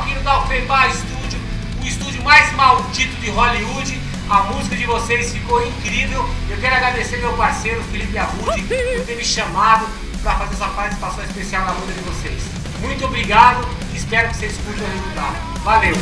aqui no Dalfen Bar Studio, o estúdio mais maldito de Hollywood. A música de vocês ficou incrível. Eu quero agradecer meu parceiro Felipe Arruti por ter me chamado para fazer essa participação especial na música de vocês. Muito obrigado, espero que vocês curtam o resultado. Valeu!